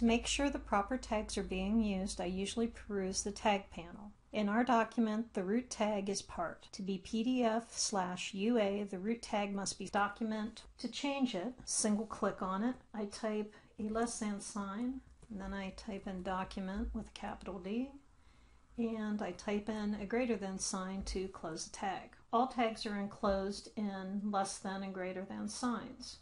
To make sure the proper tags are being used, I usually peruse the tag panel. In our document, the root tag is part. To be PDF slash UA, the root tag must be document. To change it, single click on it. I type a less than sign, and then I type in document with a capital D, and I type in a greater than sign to close the tag. All tags are enclosed in less than and greater than signs.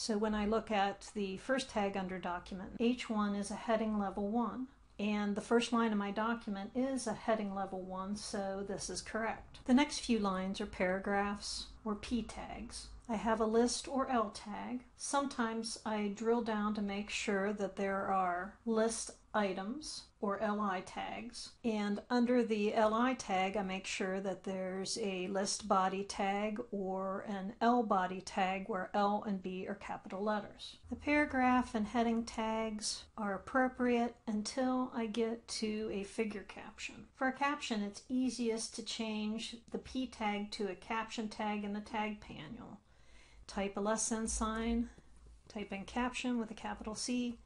So when I look at the first tag under document, H1 is a heading level 1 and the first line of my document is a heading level 1, so this is correct. The next few lines are paragraphs or P tags. I have a list or L tag. Sometimes I drill down to make sure that there are list items or LI tags. And under the LI tag, I make sure that there's a list body tag or an L body tag where L and B are capital letters. The paragraph and heading tags are appropriate until I get to a figure caption. For a caption, it's easiest to change the P tag to a caption tag in the tag panel. Type a less than sign, type in caption with a capital C,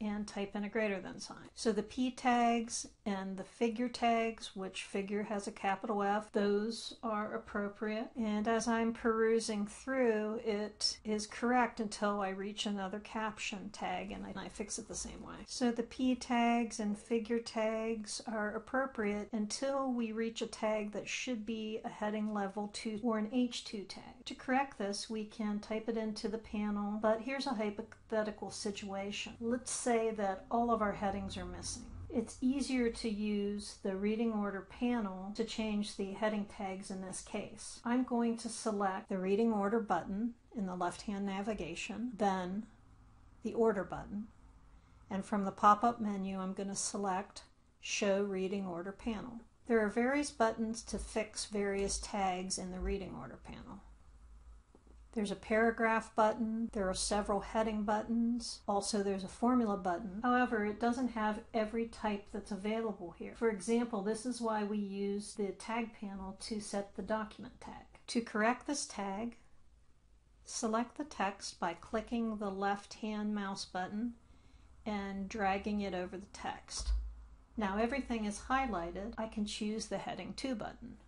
and type in a greater than sign. So the P tags and the figure tags, which figure has a capital F, those are appropriate. And as I'm perusing through, it is correct until I reach another caption tag and I, fix it the same way. So the P tags and figure tags are appropriate until we reach a tag that should be a heading level 2 or an H2 tag. To correct this, we can type it into the panel, but here's a hypothetical situation. Let's say say that all of our headings are missing. It's easier to use the reading order panel to change the heading tags in this case. I'm going to select the reading order button in the left-hand navigation, then the order button, and from the pop-up menu I'm going to select show reading order panel. There are various buttons to fix various tags in the reading order panel. There's a paragraph button, there are several heading buttons, also there's a formula button. However, it doesn't have every type that's available here. For example, this is why we use the tag panel to set the document tag. To correct this tag, select the text by clicking the left-hand mouse button and dragging it over the text. Now everything is highlighted, I can choose the heading 2 button.